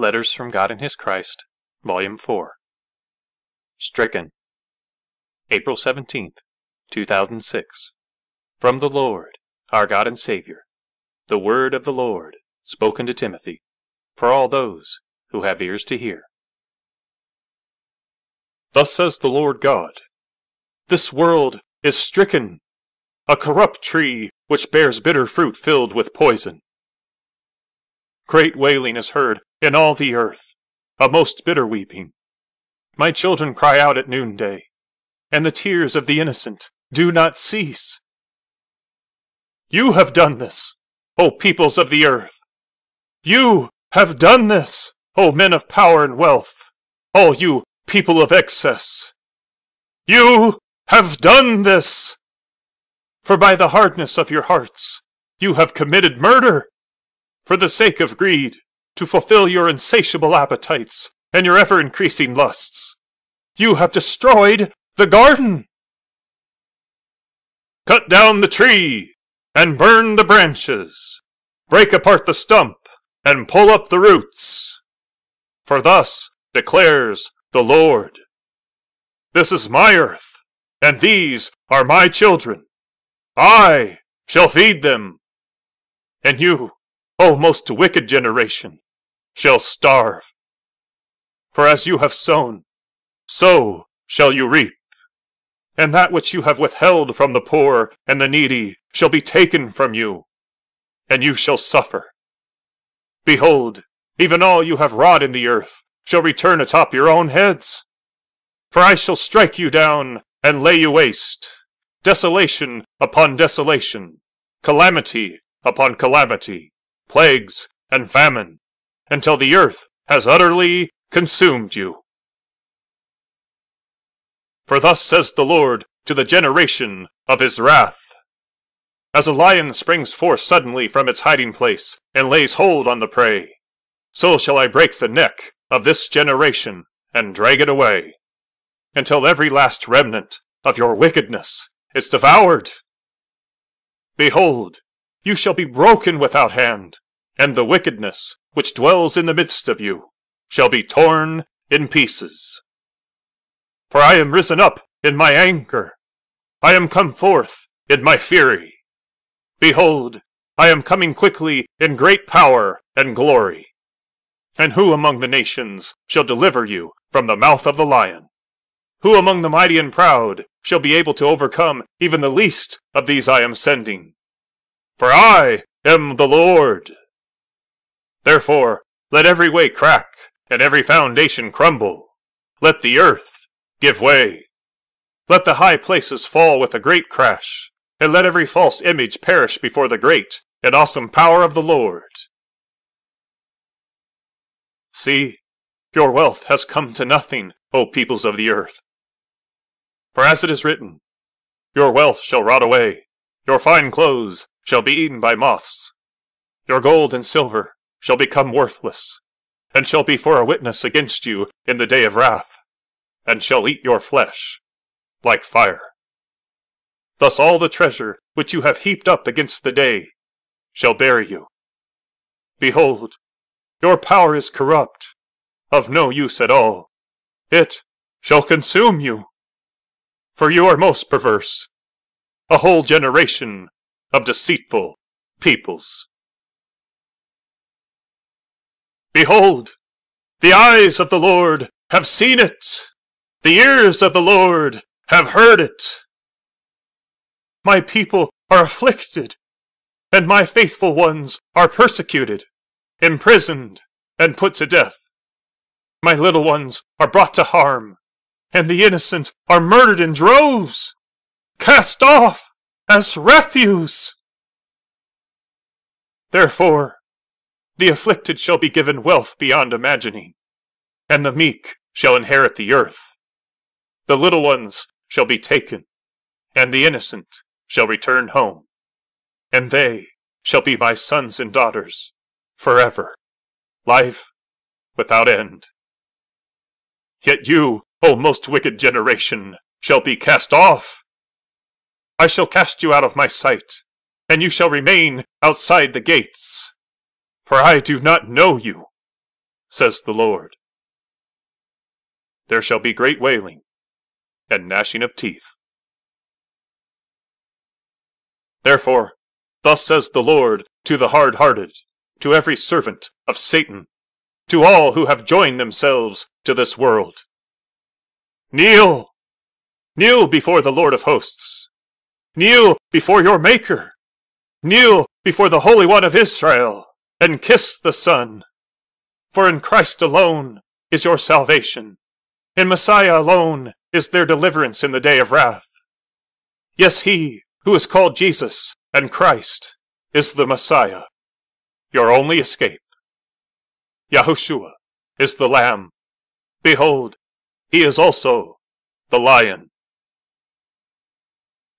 Letters from God and His Christ, Volume 4. Stricken. April 17th, 2006. From the Lord, our God and Savior. The word of the Lord, spoken to Timothy, for all those who have ears to hear. Thus says the Lord God This world is stricken, a corrupt tree which bears bitter fruit filled with poison. Great wailing is heard in all the earth, a most bitter weeping. My children cry out at noonday, and the tears of the innocent do not cease. You have done this, O peoples of the earth. You have done this, O men of power and wealth, all you people of excess. You have done this! For by the hardness of your hearts, you have committed murder, for the sake of greed, to fulfill your insatiable appetites and your ever increasing lusts. You have destroyed the garden. Cut down the tree and burn the branches. Break apart the stump and pull up the roots. For thus declares the Lord. This is my earth, and these are my children. I shall feed them. And you, O most wicked generation, shall starve. For as you have sown, so shall you reap. And that which you have withheld from the poor and the needy shall be taken from you, and you shall suffer. Behold, even all you have wrought in the earth shall return atop your own heads. For I shall strike you down and lay you waste, desolation upon desolation, calamity upon calamity, plagues and famine, until the earth has utterly consumed you. For thus says the Lord to the generation of his wrath. As a lion springs forth suddenly from its hiding place and lays hold on the prey, so shall I break the neck of this generation and drag it away, until every last remnant of your wickedness is devoured. Behold, you shall be broken without hand, and the wickedness which dwells in the midst of you shall be torn in pieces. For I am risen up in my anger. I am come forth in my fury. Behold, I am coming quickly in great power and glory. And who among the nations shall deliver you from the mouth of the lion? Who among the mighty and proud shall be able to overcome even the least of these I am sending? For I am the Lord. Therefore, let every way crack, and every foundation crumble. Let the earth give way. Let the high places fall with a great crash, and let every false image perish before the great and awesome power of the Lord. See, your wealth has come to nothing, O peoples of the earth. For as it is written, Your wealth shall rot away, your fine clothes shall be eaten by moths, your gold and silver shall become worthless, and shall be for a witness against you in the day of wrath, and shall eat your flesh like fire. Thus all the treasure which you have heaped up against the day shall bury you. Behold, your power is corrupt, of no use at all. It shall consume you. For you are most perverse, a whole generation of deceitful peoples. Behold, the eyes of the Lord have seen it, the ears of the Lord have heard it. My people are afflicted, and my faithful ones are persecuted, imprisoned, and put to death. My little ones are brought to harm, and the innocent are murdered in droves, cast off as refuse. Therefore, the afflicted shall be given wealth beyond imagining, and the meek shall inherit the earth. The little ones shall be taken, and the innocent shall return home, and they shall be my sons and daughters forever, life without end. Yet you, O most wicked generation, shall be cast off. I shall cast you out of my sight, and you shall remain outside the gates for I do not know you. says the Lord. There shall be great wailing and gnashing of teeth. Therefore, thus says the Lord to the hard hearted, to every servant of Satan, to all who have joined themselves to this world Kneel! Kneel before the Lord of hosts! Kneel before your Maker! Kneel before the Holy One of Israel, and kiss the Son! For in Christ alone is your salvation. In Messiah alone is their deliverance in the day of wrath. Yes, he who is called Jesus and Christ is the Messiah, your only escape. Yahushua is the Lamb. Behold, he is also the Lion.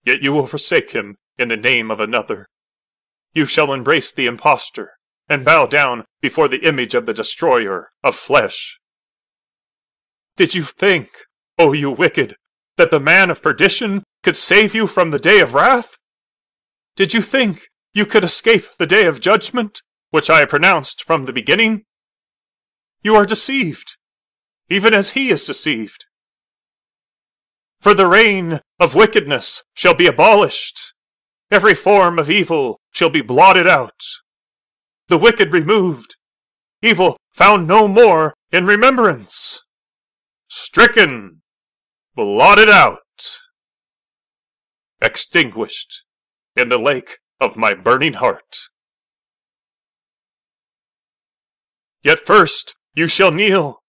Yet you will forsake him in the name of another. You shall embrace the impostor and bow down before the image of the destroyer of flesh. Did you think, O you wicked, that the man of perdition could save you from the day of wrath? Did you think you could escape the day of judgment, which I pronounced from the beginning? You are deceived, even as he is deceived. For the reign of wickedness shall be abolished. Every form of evil shall be blotted out. The wicked removed. Evil found no more in remembrance. Stricken. Blotted out. Extinguished in the lake of my burning heart. Yet first you shall kneel.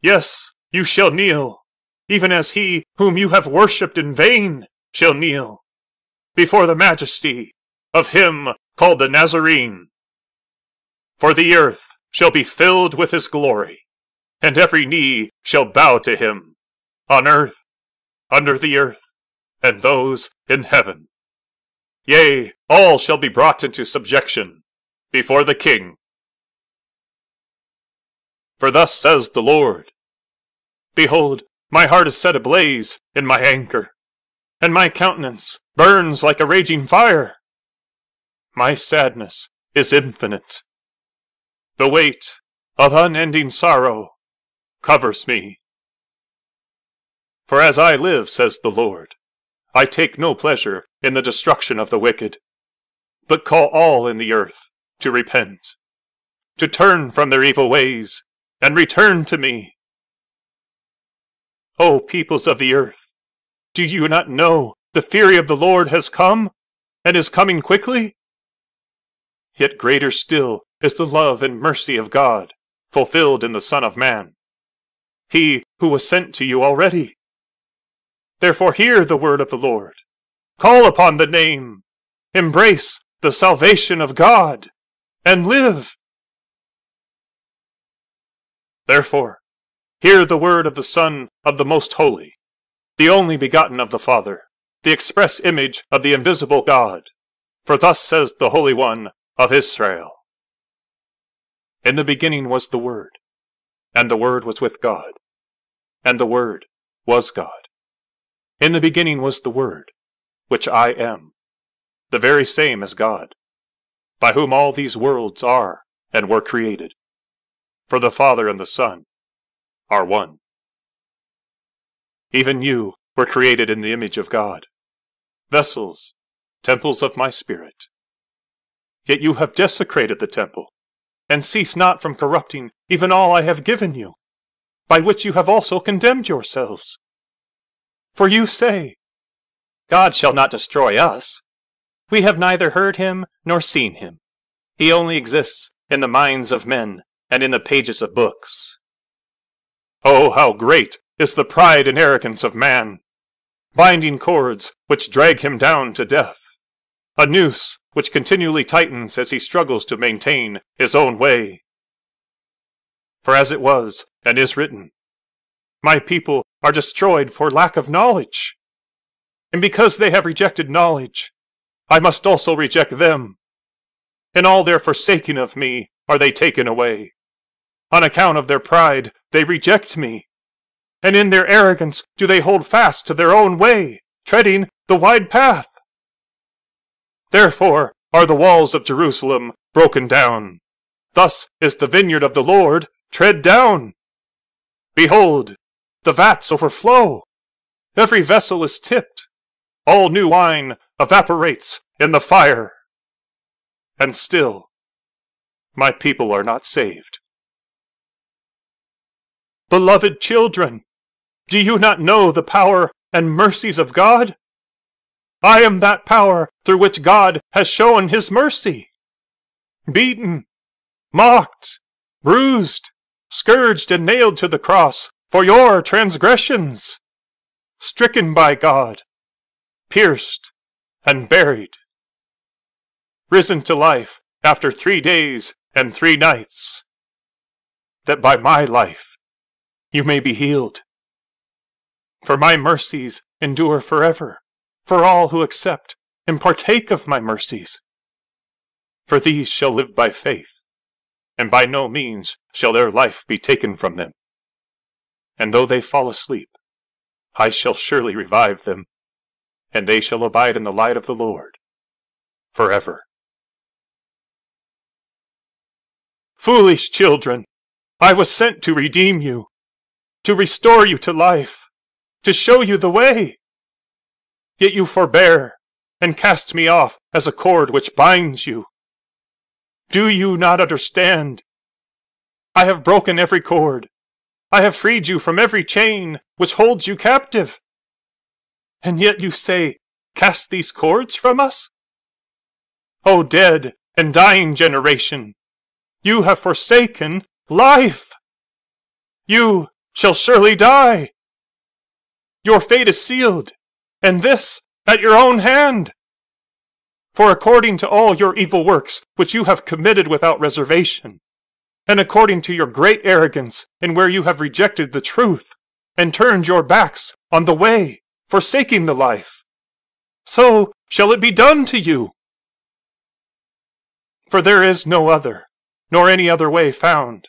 Yes, you shall kneel, even as he whom you have worshipped in vain shall kneel, before the majesty of him called the Nazarene. For the earth shall be filled with his glory, and every knee shall bow to him, on earth, under the earth, and those in heaven. Yea, all shall be brought into subjection before the King. For thus says the Lord Behold, my heart is set ablaze in my anger, and my countenance burns like a raging fire. My sadness is infinite. The weight of unending sorrow covers me. For as I live, says the Lord, I take no pleasure in the destruction of the wicked, but call all in the earth to repent, to turn from their evil ways, and return to me. O peoples of the earth, do you not know the fury of the Lord has come, and is coming quickly? Yet greater still is the love and mercy of God, fulfilled in the Son of Man, he who was sent to you already. Therefore hear the word of the Lord. Call upon the name. Embrace the salvation of God, and live. Therefore, hear the word of the Son of the Most Holy, the only begotten of the Father, the express image of the invisible God. For thus says the Holy One of Israel. In the beginning was the Word, and the Word was with God, and the Word was God. In the beginning was the Word, which I am, the very same as God, by whom all these worlds are and were created. For the Father and the Son are one. Even you were created in the image of God, vessels, temples of my Spirit. Yet you have desecrated the temple, and cease not from corrupting even all I have given you, by which you have also condemned yourselves. For you say, God shall not destroy us. We have neither heard him nor seen him. He only exists in the minds of men and in the pages of books. Oh, how great is the pride and arrogance of man! Binding cords which drag him down to death. A noose which continually tightens as he struggles to maintain his own way. For as it was, and is written, My people are destroyed for lack of knowledge. And because they have rejected knowledge, I must also reject them. In all their forsaking of me are they taken away. On account of their pride, they reject me. And in their arrogance do they hold fast to their own way, treading the wide path. Therefore are the walls of Jerusalem broken down. Thus is the vineyard of the Lord tread down! Behold, the vats overflow! Every vessel is tipped! All new wine evaporates in the fire! And still, my people are not saved. Beloved children, do you not know the power and mercies of God? I am that power through which God has shown his mercy. Beaten, mocked, bruised, scourged and nailed to the cross for your transgressions, stricken by God, pierced and buried, risen to life after three days and three nights, that by my life you may be healed. For my mercies endure forever for all who accept and partake of my mercies. For these shall live by faith, and by no means shall their life be taken from them. And though they fall asleep, I shall surely revive them, and they shall abide in the light of the Lord forever. Foolish children, I was sent to redeem you, to restore you to life, to show you the way. Yet you forbear, and cast me off as a cord which binds you. Do you not understand? I have broken every cord. I have freed you from every chain which holds you captive. And yet you say, Cast these cords from us? O dead and dying generation, you have forsaken life. You shall surely die. Your fate is sealed and this at your own hand. For according to all your evil works, which you have committed without reservation, and according to your great arrogance in where you have rejected the truth, and turned your backs on the way, forsaking the life, so shall it be done to you. For there is no other, nor any other way found,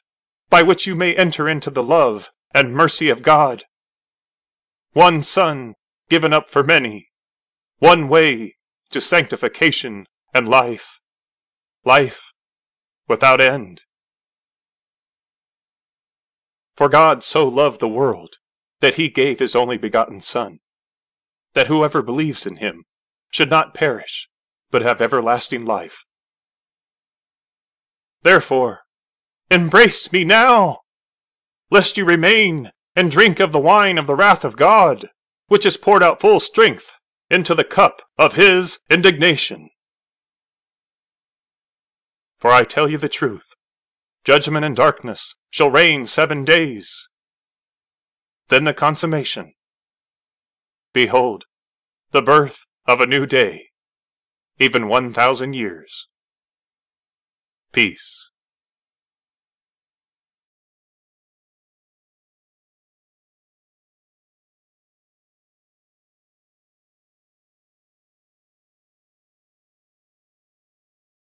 by which you may enter into the love and mercy of God. One Son given up for many, one way to sanctification and life, life without end. For God so loved the world that he gave his only begotten Son, that whoever believes in him should not perish, but have everlasting life. Therefore, embrace me now, lest you remain and drink of the wine of the wrath of God which is poured out full strength into the cup of his indignation. For I tell you the truth, judgment and darkness shall reign seven days. Then the consummation. Behold, the birth of a new day, even one thousand years. Peace.